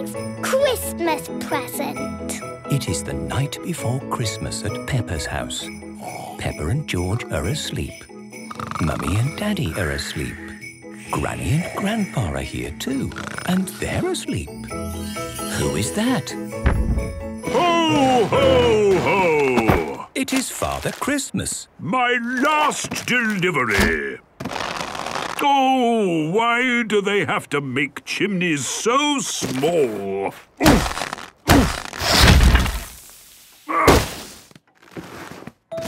Pig's Christmas present. It is the night before Christmas at Peppa's house. Peppa and George are asleep. Mummy and Daddy are asleep. Granny and Grandpa are here too, and they're asleep. Who is that? Ho, ho, ho! It is Father Christmas. My last delivery! Oh, why do they have to make chimneys so small?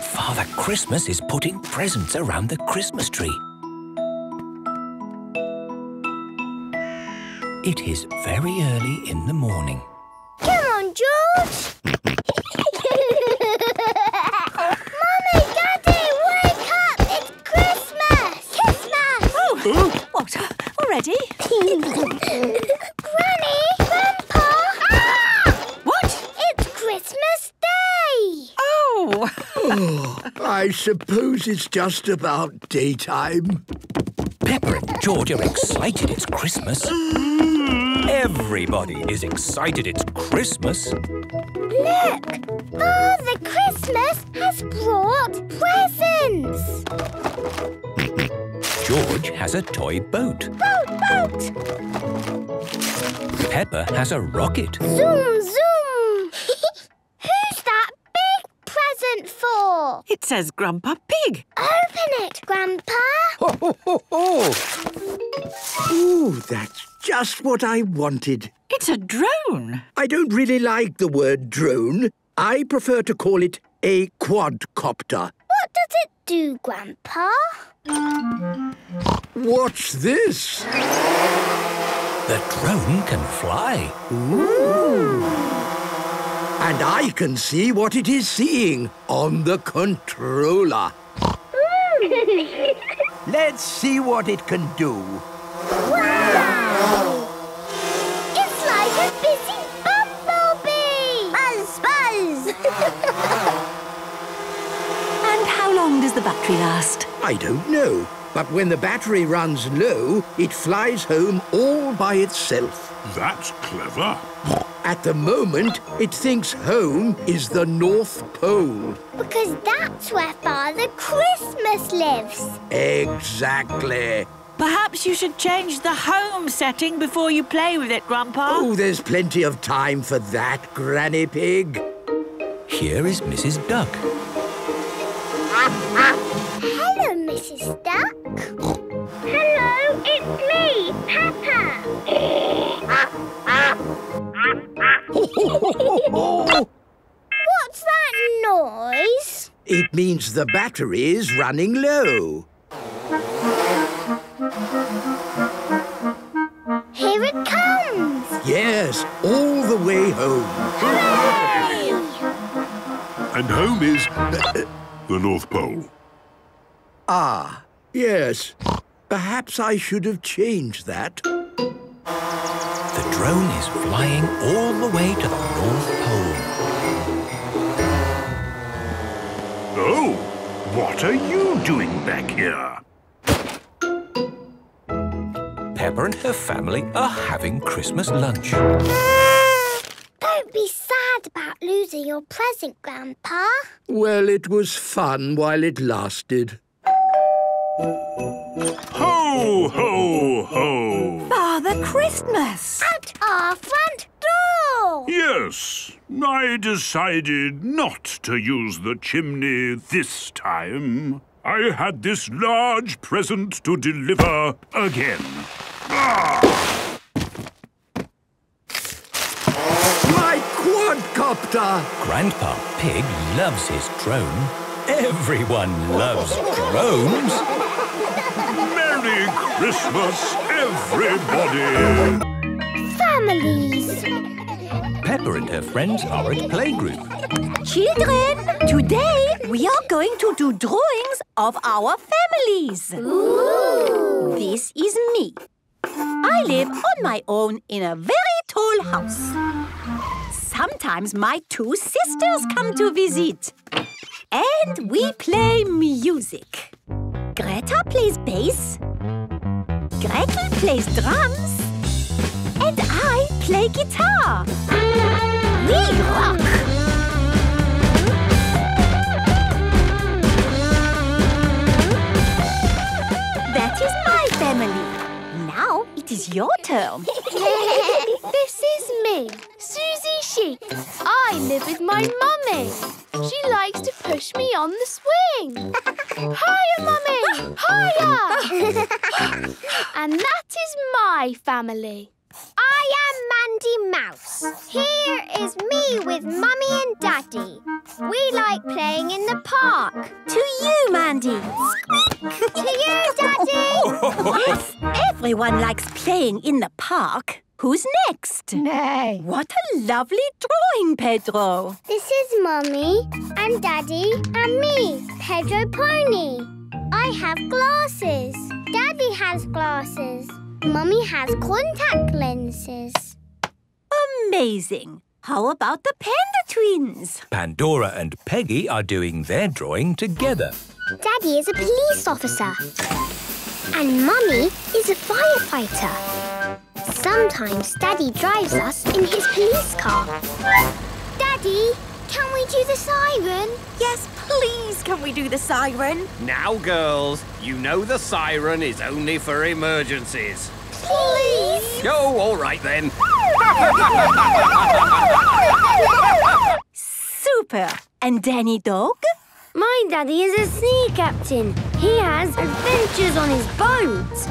Father Christmas is putting presents around the Christmas tree. It is very early in the morning. Come on, George. Mummy, Daddy, wake up! It's Christmas! Christmas! Oh, what? Already? Granny, Grandpa! Ah! What? It's Christmas Day! Oh! I suppose it's just about daytime. Peppa and George are excited it's Christmas. Everybody is excited it's Christmas. Look! Father Christmas has brought presents! George has a toy boat. Boat, boat! Peppa has a rocket. Zoom, zoom! Who's that big present for? It says Grandpa Pig. Open it, Grandpa! Ho, ho, ho, ho! Ooh, that's just what I wanted. It's a drone. I don't really like the word drone. I prefer to call it a quadcopter. What does it do, Grandpa? What's this? The drone can fly. And I can see what it is seeing on the controller. Let's see what it can do. Does the battery last? I don't know. But when the battery runs low, it flies home all by itself. That's clever. At the moment, it thinks home is the North Pole. because that's where Father Christmas lives. Exactly. Perhaps you should change the home setting before you play with it, Grandpa. Oh, there's plenty of time for that, Granny Pig. Here is Mrs. Duck. Hello, Mrs. Duck. Hello, it's me, Peppa. What's that noise? It means the battery is running low. Here it comes. Yes, all the way home. Hooray! And home is the North Pole. Ah, yes. Perhaps I should have changed that. The drone is flying all the way to the North Pole. Oh, what are you doing back here? Peppa and her family are having Christmas lunch. Don't be sad about losing your present, Grandpa. Well, it was fun while it lasted. Ho, ho, ho! Father Christmas. At our front door. Yes, I decided not to use the chimney this time. I had this large present to deliver again. Ah! My quadcopter! Grandpa Pig loves his drone. Everyone loves drones. Merry Christmas, everybody! Families. Peppa and her friends are at playgroup. Children, today we are going to do drawings of our families. Ooh. This is me. I live on my own in a very tall house. Sometimes my two sisters come to visit. And we play music. Greta plays bass. Gretel plays drums. And I play guitar. We rock! Is your turn. this is me, Susie Sheep. I live with my mummy. She likes to push me on the swing. Hiya, mummy! Hiya! and that is my family. I am Mandy Mouse. Here is me with Mummy and Daddy. We like playing in the park. to you, Mandy. To you, Daddy! If everyone likes playing in the park, who's next? Nay. What a lovely drawing, Pedro. This is Mummy and Daddy and me, Pedro Pony. I have glasses. Daddy has glasses. Mummy has contact lenses. Amazing. How about the Panda Twins? Pandora and Peggy are doing their drawing together. Daddy is a police officer. And Mummy is a firefighter. Sometimes Daddy drives us in his police car. Daddy, can we do the siren? Yes, please, can we do the siren? Now, girls, you know the siren is only for emergencies. Please! Oh, all right then. Super. And Danny Dog? My daddy is a sea captain. He has adventures on his boat.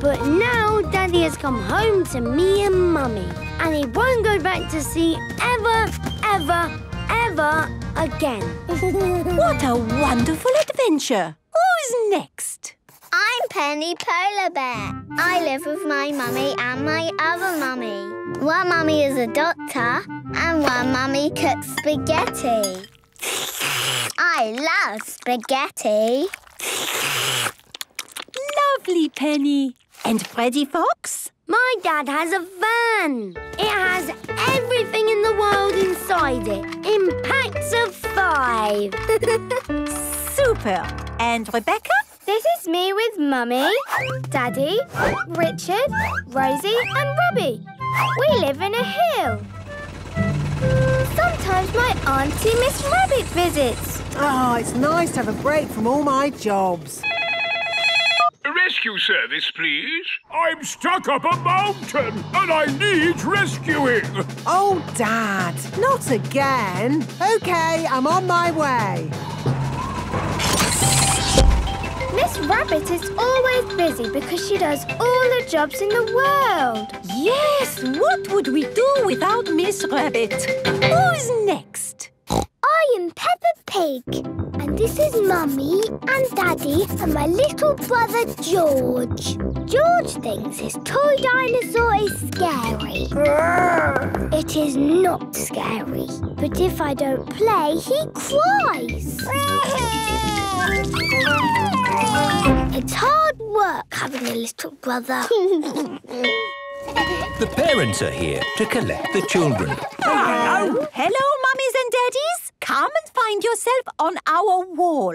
But now daddy has come home to me and mummy. And he won't go back to sea ever, ever, ever again. What a wonderful adventure. Who's next? I'm Penny Polar Bear. I live with my mummy and my other mummy. One mummy is a doctor and one mummy cooks spaghetti. I love spaghetti. Lovely, Penny. And Freddy Fox? My dad has a van. It has everything in the world inside it, in packs of five. Super. And Rebecca? This is me with Mummy, Daddy, Richard, Rosie and Robbie. We live in a hill. Sometimes my auntie Miss Rabbit visits. Oh, it's nice to have a break from all my jobs. Rescue service, please. I'm stuck up a mountain and I need rescuing. Oh, Dad, not again. OK, I'm on my way. Miss Rabbit is always busy because she does all the jobs in the world. Yes, what would we do without Miss Rabbit? Who's next? I am Peppa Pig. And this is Mummy and Daddy and my little brother George. George thinks his toy dinosaur is scary. It is not scary. But if I don't play, he cries. It's hard work having a little brother. The parents are here to collect the children. Hello, mummies and daddies. Come and find yourself on our wall.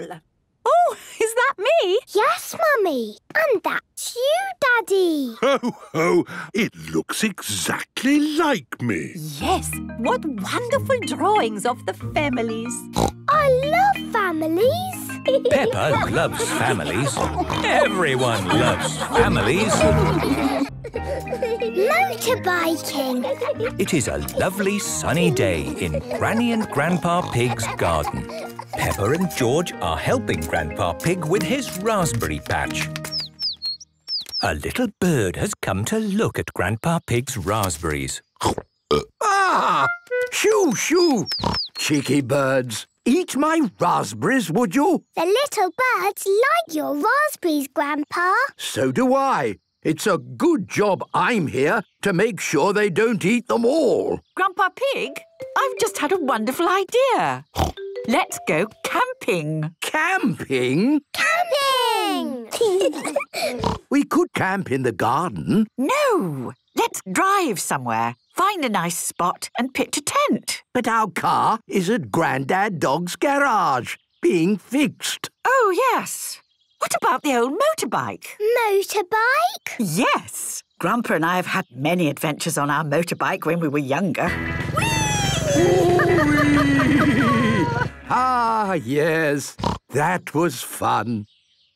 Oh, is that me? yes, Mummy. And that's you, Daddy. Oh, oh, it looks exactly like me. Yes, what wonderful drawings of the families. I love families. Peppa loves families. Everyone loves families. Motorbiking. It is a lovely sunny day in Granny and Grandpa Pig's garden. Peppa and George are helping Grandpa Pig with his raspberry patch. A little bird has come to look at Grandpa Pig's raspberries. Ah! Shoo, shoo! Cheeky birds. Eat my raspberries, would you? The little birds like your raspberries, Grandpa. So do I. It's a good job I'm here to make sure they don't eat them all. Grandpa Pig, I've just had a wonderful idea. Let's go camping. Camping? Camping! We could camp in the garden. No, let's drive somewhere, find a nice spot and pitch a tent. But our car is at Grandad Dog's garage, being fixed. Oh, yes. What about the old motorbike? Motorbike? Yes. Grandpa and I have had many adventures on our motorbike when we were younger. Ah, yes, that was fun.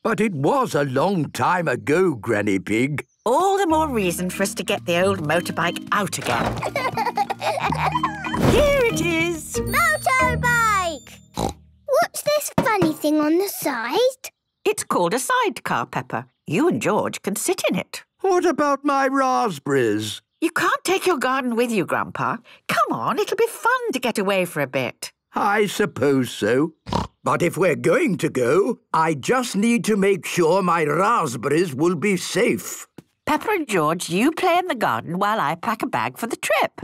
But it was a long time ago, Granny Pig. All the more reason for us to get the old motorbike out again. Here it is. Motorbike! What's this funny thing on the side? It's called a sidecar, Peppa. You and George can sit in it. What about my raspberries? You can't take your garden with you, Grandpa. Come on, it'll be fun to get away for a bit. I suppose so. But if we're going to go, I just need to make sure my raspberries will be safe. Peppa and George, you play in the garden while I pack a bag for the trip.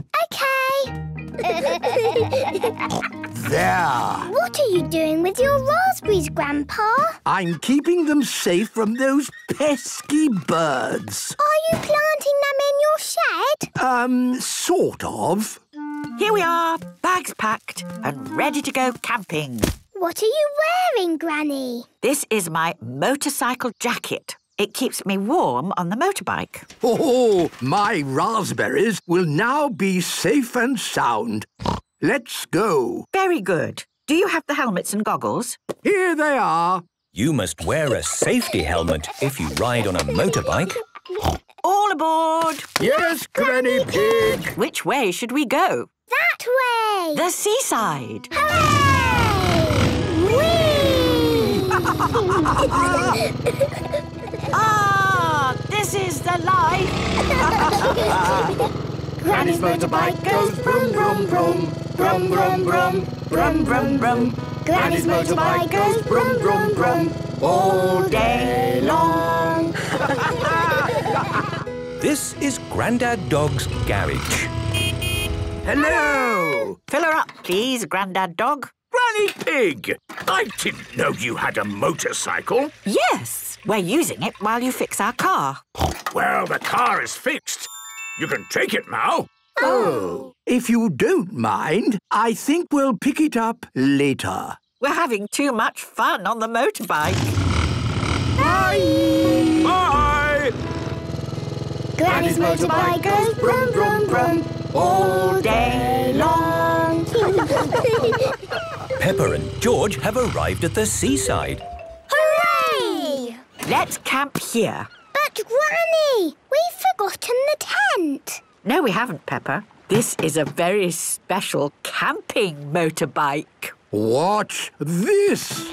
There. What are you doing with your raspberries, Grandpa? I'm keeping them safe from those pesky birds. Are you planting them in your shed? Um, sort of. Here we are, bags packed and ready to go camping. What are you wearing, Granny? This is my motorcycle jacket. It keeps me warm on the motorbike. Oh, my raspberries will now be safe and sound. Let's go. Very good. Do you have the helmets and goggles? Here they are. You must wear a safety helmet if you ride on a motorbike. All aboard! Yes, Granny Pig. Which way should we go? That way! The seaside. ah, this is the life. Granny's motorbike goes brum brum brum, brum brum brum, brum brum brum. Granny's motorbike goes brum brum brum all day long. This is Grandad Dog's garage. Hello. Fill her up, please, Grandad Dog. Granny Pig! I didn't know you had a motorcycle. Yes, we're using it while you fix our car. Well, the car is fixed. You can take it now. Oh. If you don't mind, I think we'll pick it up later. We're having too much fun on the motorbike. Bye! Bye! Granny's motorbike goes brum brum brum all day long. Peppa and George have arrived at the seaside. Hooray! Let's camp here. But Granny, we've forgotten the tent. No, we haven't, Peppa. This is a very special camping motorbike. Watch this.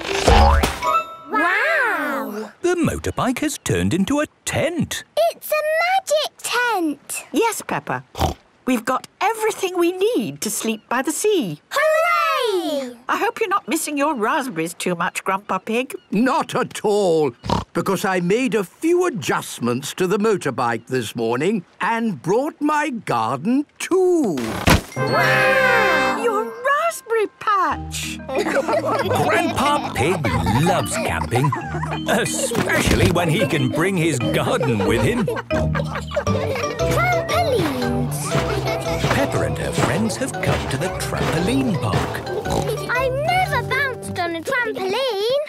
Wow! The motorbike has turned into a tent. It's a magic tent. Yes, Peppa. We've got everything we need to sleep by the sea. Hooray! I hope you're not missing your raspberries too much, Grandpa Pig. Not at all, because I made a few adjustments to the motorbike this morning and brought my garden too. Wow! Your raspberry patch. Grandpa Pig loves camping, especially when he can bring his garden with him. Friends have come to the trampoline park. I've never bounced on a trampoline.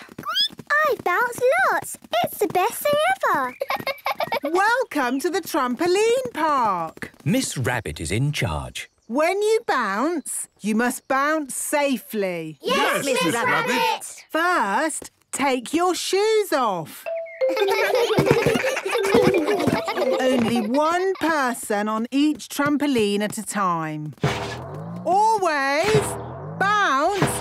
I've bounced lots. It's the best thing ever. Welcome to the trampoline park. Miss Rabbit is in charge. When you bounce, you must bounce safely. Yes, Miss Miss Rabbit. Rabbit. First, take your shoes off. Only one person on each trampoline at a time. Always bounce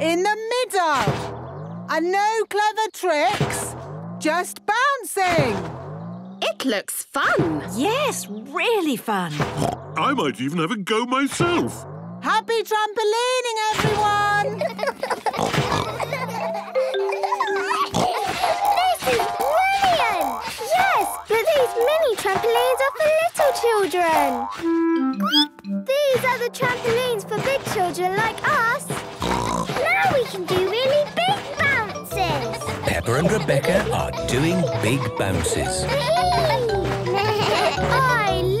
in the middle. And no clever tricks, just bouncing. It looks fun. Yes, really fun. I might even have a go myself. Happy trampolining, everyone! mini trampolines are for little children. These are the trampolines for big children like us. Now we can do really big bounces. Peppa and Rebecca are doing big bounces. I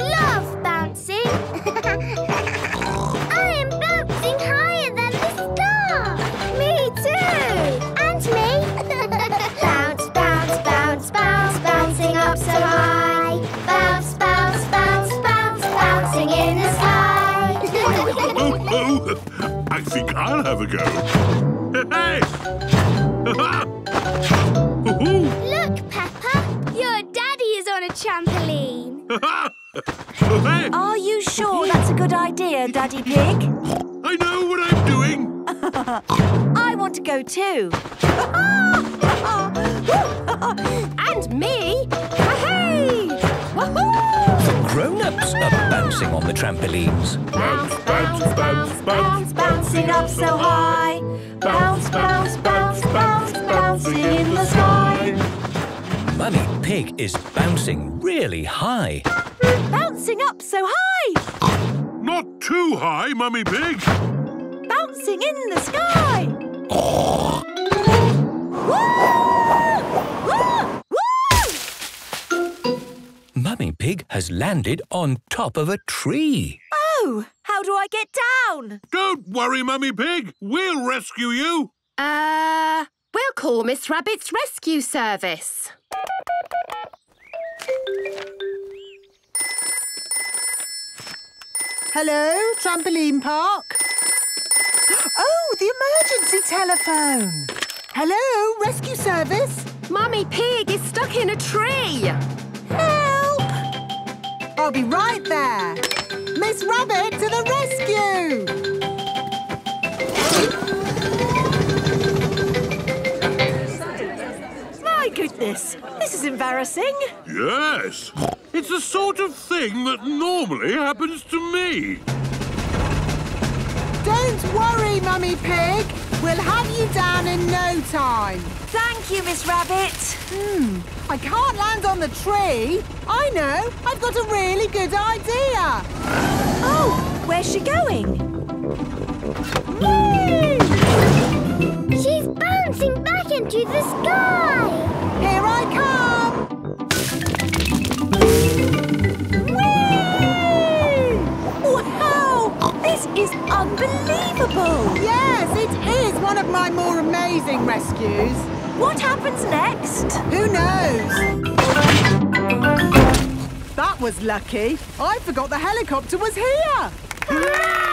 go. Hey! Look, Peppa. Your daddy is on a trampoline. Are you sure that's a good idea, Daddy Pig? I know what I'm doing. I want to go too. and me. Hey! Woohoo! Grown-ups are bouncing on the trampolines. Bounce, bounce, bounce, bounce, bouncing up so high. Pig is bouncing really high. Bouncing up so high. Not too high, Mummy Pig. Bouncing in the sky. Mummy Pig has landed on top of a tree. Oh, how do I get down? Don't worry, Mummy Pig. We'll rescue you. Uh, we'll call Miss Rabbit's rescue service. Hello, trampoline park. Oh, the emergency telephone. Hello, rescue service. Mummy Pig is stuck in a tree. Help! I'll be right there. Miss Rabbit to the rescue! Goodness, this is embarrassing. Yes. It's the sort of thing that normally happens to me. Don't worry, Mummy Pig. We'll have you down in no time. Thank you, Miss Rabbit. Hmm, I can't land on the tree. I know, I've got a really good idea. Oh, where's she going? Bouncing back into the sky. Here I come. Wow, this is unbelievable. Yes, it is one of my more amazing rescues. What happens next? Who knows? That was lucky. I forgot the helicopter was here. Thank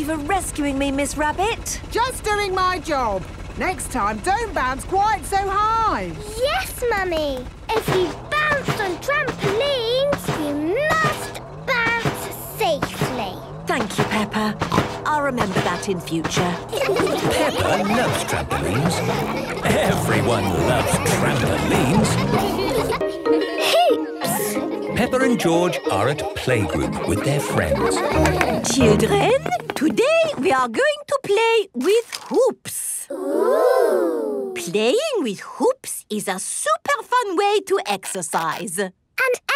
you for rescuing me, Miss Rabbit. Just doing my job. Next time, don't bounce quite so high. Yes, Mummy. If you bounce on trampolines, you must bounce safely. Thank you, Peppa. I'll remember that in future. Peppa loves trampolines. Everyone loves trampolines. Hoops. And George are at playgroup with their friends. Children, today we are going to play with hoops. Ooh. Playing with hoops is a super fun way to exercise. And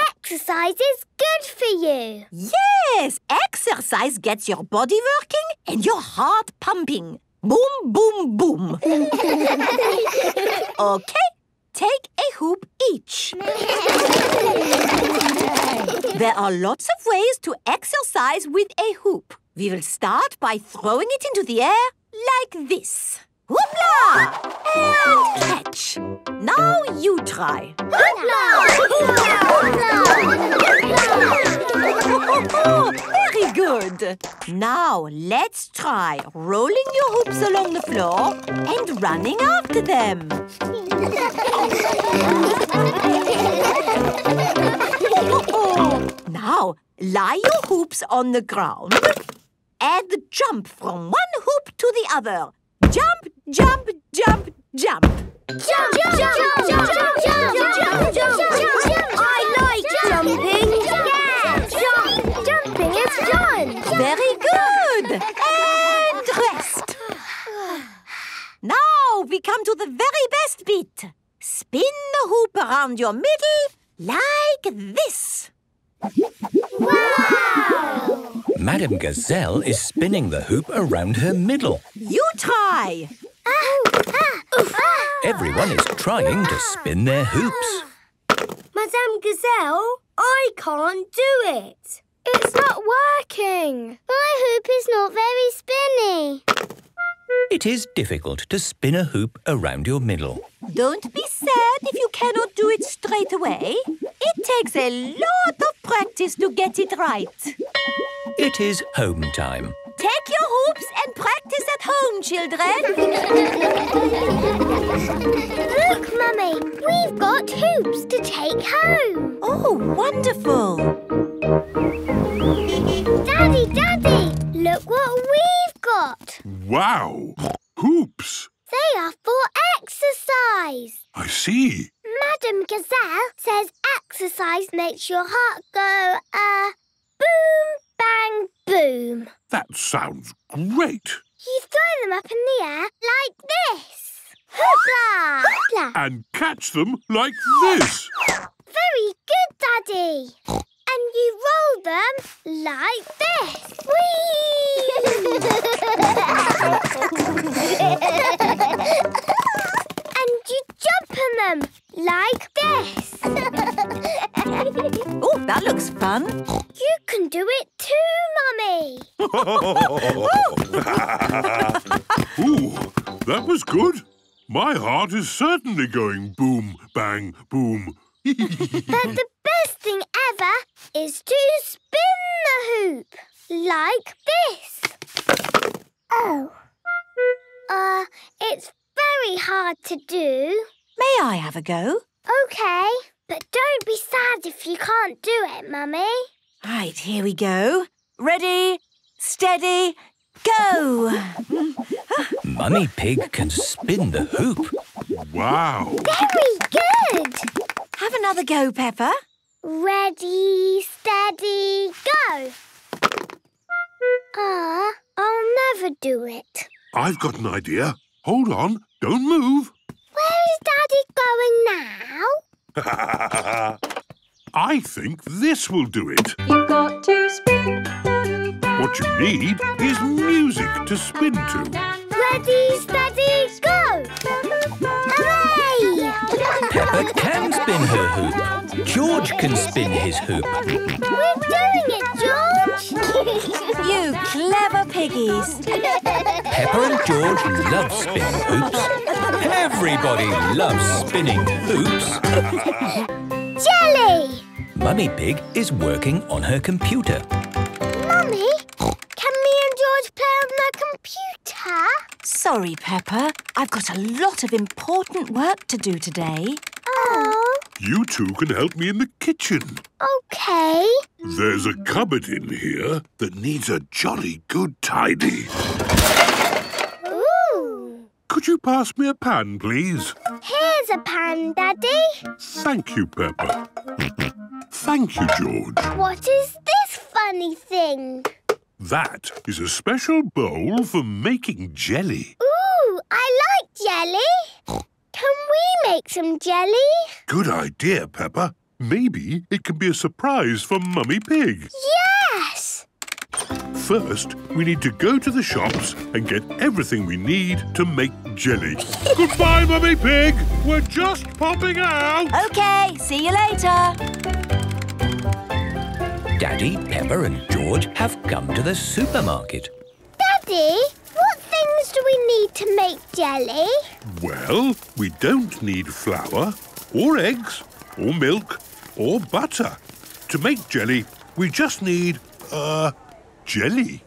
exercise is good for you. Yes, exercise gets your body working and your heart pumping. Boom, boom, boom. okay, take a hoop each. There are lots of ways to exercise with a hoop. We will start by throwing it into the air like this. Hoopla! And catch. Now you try. Very good. Now let's try rolling your hoops along the floor and running after them. now lie your hoops on the ground and jump from one hoop to the other. Jump, jump, jump, jump. Jump, jump, jump, jump, jump, jump, jump, jump, jump. I like jumping. Very good. And rest. Now we come to the very best bit. Spin the hoop around your middle like this. Wow. Madame Gazelle is spinning the hoop around her middle. You try. Everyone is trying to spin their hoops. Madame Gazelle, I can't do it. It's not working. My hoop is not very spinny. It is difficult to spin a hoop around your middle. Don't be sad if you cannot do it straight away. It takes a lot of practice to get it right. It is home time. Take your hoops and practice at home, children. Look, Mummy, we've got hoops to take home. Oh, wonderful. Daddy, Daddy, look what we've got. Wow! Hoops! They are for exercise. I see. Madame Gazelle says exercise makes your heart go, uh, boom, bang, boom. That sounds great. You throw them up in the air like this. Hoopla! Hoopla! And catch them like this. Very good, Daddy. And you roll them like this. Whee! and you jump on them like this. Oh, that looks fun. you can do it too, Mummy. Ooh, that was good. My heart is certainly going boom, bang, boom. But the Mummy Pig can spin the hoop. Wow. Very good. Have another go, Peppa. Ready, steady, go. Ah, I'll never do it. I've got an idea. Hold on. Don't move. Where is Daddy going now? I think this will do it. You've got to spin the hoop. What you need is music to spin to. Ready, steady, go. Hooray! Peppa can spin her hoop. George can spin his hoop. We're doing it, George. You clever piggies. Peppa and George love spinning hoops. Everybody loves spinning hoops. Jelly. Mummy Pig is working on her computer. Mummy, can me and George play on the computer? Sorry, Peppa. I've got a lot of important work to do today. Oh, You two can help me in the kitchen. okay. There's a cupboard in here that needs a jolly good tidy. Ooh. Could you pass me a pan, please? Here's a pan, Daddy. Thank you, Peppa. Thank you, George. What is this funny thing? That is a special bowl for making jelly. Ooh, I like jelly. Can we make some jelly? Good idea, Peppa. Maybe it can be a surprise for Mummy Pig. Yes. First, we need to go to the shops and get everything we need to make jelly. Goodbye, Mummy Pig. We're just popping out. OK, see you later. Daddy, Peppa and George have come to the supermarket. Daddy, what things do we need to make jelly? Well, we don't need flour, or eggs, or milk, or butter. To make jelly, we just need, uh, jelly.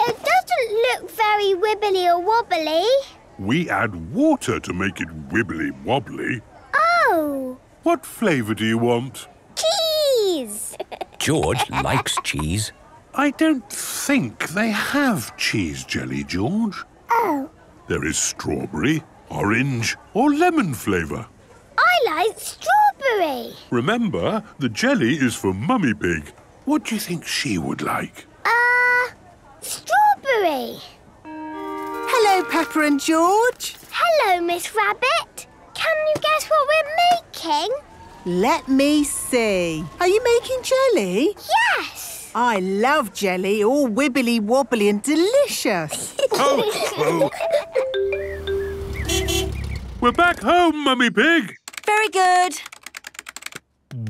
It doesn't look very wibbly or wobbly. We add water to make it wibbly wobbly. Oh, What flavour do you want? cheese. George likes cheese. I don't think they have cheese jelly, George. Oh, There is strawberry, orange, or lemon flavour. I like strawberry. Remember, the jelly is for Mummy Pig. What do you think she would like? Uh, strawberry. Hello, Peppa and George. Hello, Miss Rabbit. Can you guess what we're making? Let me see. Are you making jelly? Yes. I love jelly, all wibbly wobbly and delicious. Oh, oh, We're back home, Mummy Pig. Very good.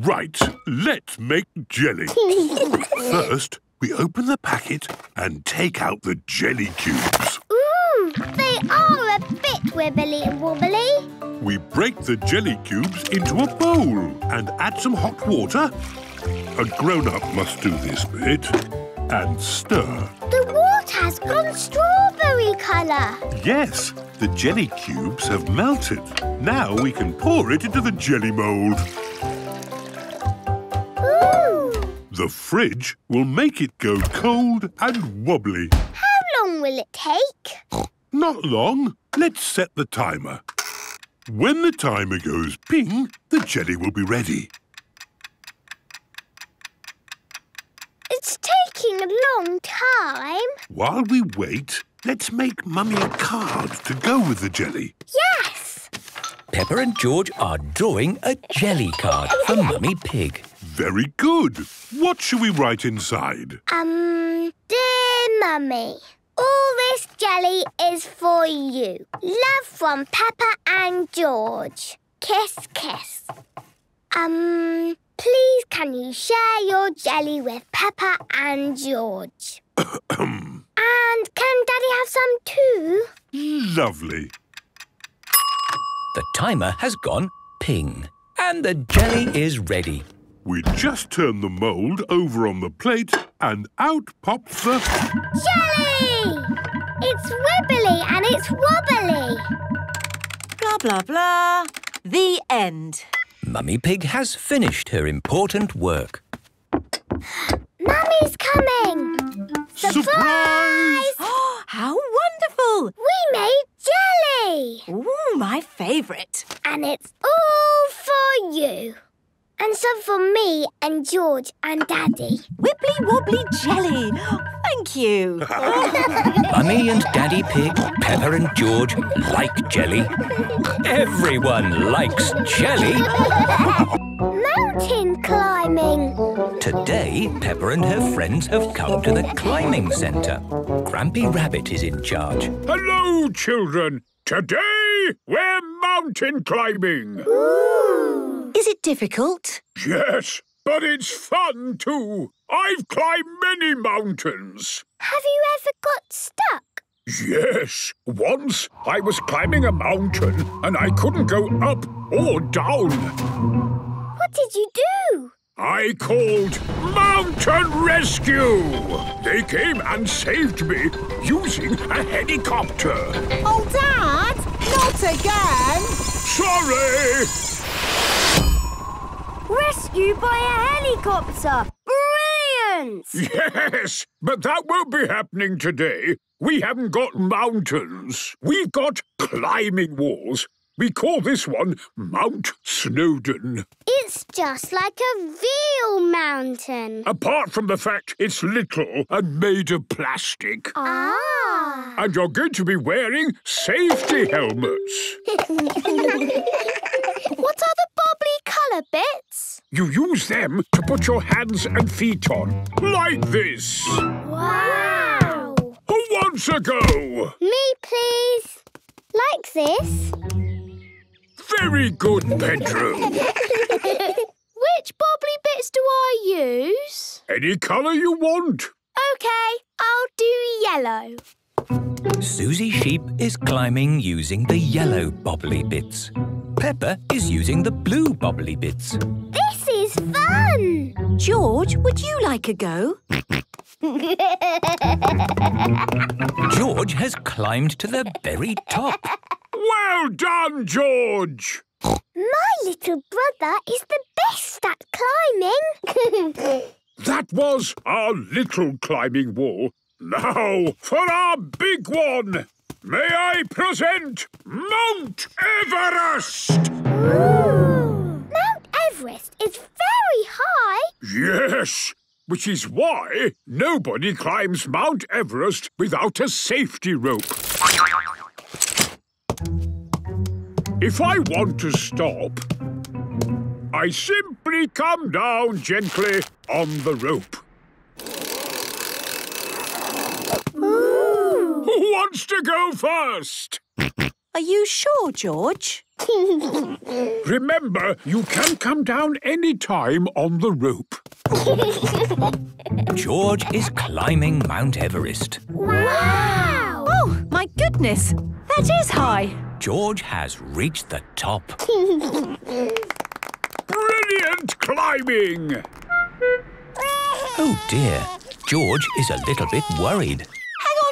Right, let's make jelly. First, we open the packet and take out the jelly cubes. Ooh, they are a bit wibbly and wobbly. We break the jelly cubes into a bowl and add some hot water. A grown-up must do this bit. And stir. The water has gone strawberry. colour. Yes, the jelly cubes have melted. Now we can pour it into the jelly mould. The fridge will make it go cold and wobbly. How long will it take? Not long. Let's set the timer. When the timer goes ping, the jelly will be ready. It's taking a long time. While we wait, let's make Mummy a card to go with the jelly. Yes! Peppa and George are drawing a jelly card for Mummy Pig. Very good. What shall we write inside? Um, dear Mummy, all this jelly is for you. Love from Peppa and George. Kiss, kiss. Um, please can you share your jelly with Peppa and George? and can Daddy have some too? Lovely. The timer has gone ping. And the jelly is ready. We just turn the mould over on the plate and out pops the... Jelly! It's wibbly and it's wobbly. Blah, blah, blah. The end. Mummy Pig has finished her important work. Mummy's coming! Surprise! How wonderful! We made jelly! Ooh, my favourite. And it's all for you. And some for me and George and Daddy. Wibbly wobbly jelly. Thank you. Mummy and Daddy Pig, Peppa and George like jelly. Everyone likes jelly. Mountain climbing. Today, Peppa and her friends have come to the climbing centre. Grampy Rabbit is in charge. Hello, children. Today, we're mountain climbing. Ooh. Is it difficult? Yes, but it's fun too. I've climbed many mountains. Have you ever got stuck? Yes, once I was climbing a mountain and I couldn't go up or down. What did you do? I called Mountain Rescue. They came and saved me using a helicopter. Oh, Dad! Not again! Sorry! Rescued by a helicopter! Brilliant! Yes, but that won't be happening today. We haven't got mountains. We've got climbing walls. We call this one Mount Snowdon. It's just like a real mountain. Apart from the fact it's little and made of plastic. Ah. And you're going to be wearing safety helmets. What are the bubbly colour bits? You use them to put your hands and feet on, like this. Wow! Who wants a go? Me, please. Like this. Very good, Pedro. Which bobbly bits do I use? Any colour you want. OK, I'll do yellow. Susie Sheep is climbing using the yellow bobbly bits. Peppa is using the blue bobbly bits. This is fun! George, would you like a go? George has climbed to the very top. Well done, George. My little brother is the best at climbing. That was our little climbing wall. Now for our big one. May I present Mount Everest? Ooh. Mount Everest is very high. Yes, which is why nobody climbs Mount Everest without a safety rope. If I want to stop, I simply come down gently on the rope. Who wants to go first? Are you sure, George? Remember, you can come down any time on the rope. George is climbing Mount Everest. Wow! Oh, my goodness. That is high. George has reached the top. Brilliant climbing! Oh dear, George is a little bit worried.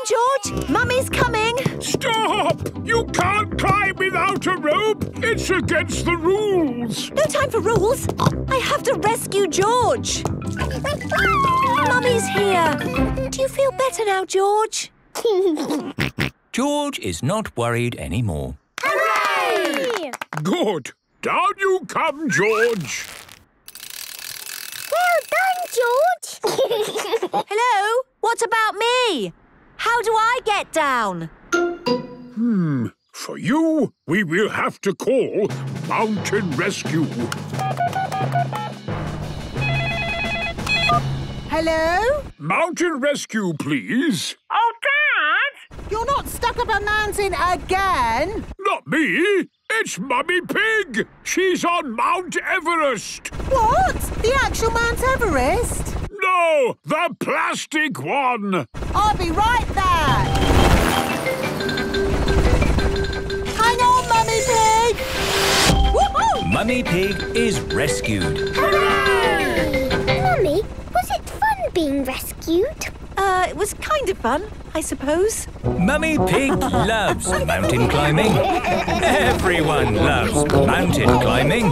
Hang on, George. Mummy's coming. Stop! You can't climb without a rope. It's against the rules. No time for rules. I have to rescue George. Mummy's here. Do you feel better now, George? George is not worried anymore. Hooray! Good. Down you come, George. Well done, George. Hello? What about me? How do I get down? Hmm. For you, we will have to call Mountain Rescue. Hello? Mountain Rescue, please. Oh, Dad! You're not stuck up a mountain again? Not me. It's Mummy Pig. She's on Mount Everest. What? The actual Mount Everest? No, the plastic one. I'll be right there! Hang on, Mummy Pig! Woohoo! Mummy Pig is rescued. Hooray! Mummy, was it fun being rescued? Uh, it was kind of fun, I suppose. Mummy Pig loves mountain climbing. Everyone loves mountain climbing.